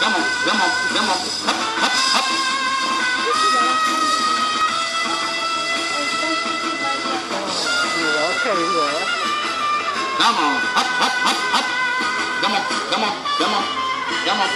Come on, come on, come on. Hop, hop, hop. Come on, hop, hop, hop, hop. Come on, come on, come on, come on.